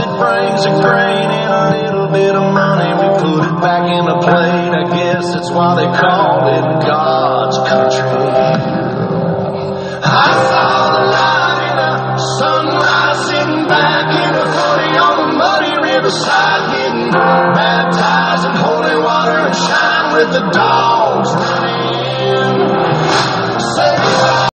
it brings a grain and a little bit of money. We put it back in the plate. I guess that's why they call it God's country. I saw the light in the sunrise, sitting back in the footy on the muddy riverside, getting baptized in holy water and shine with the dogs